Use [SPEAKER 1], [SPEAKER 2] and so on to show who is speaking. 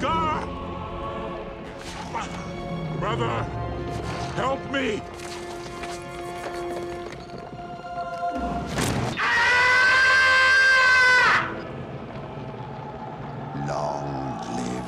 [SPEAKER 1] Scar! Brother, help me! Long live.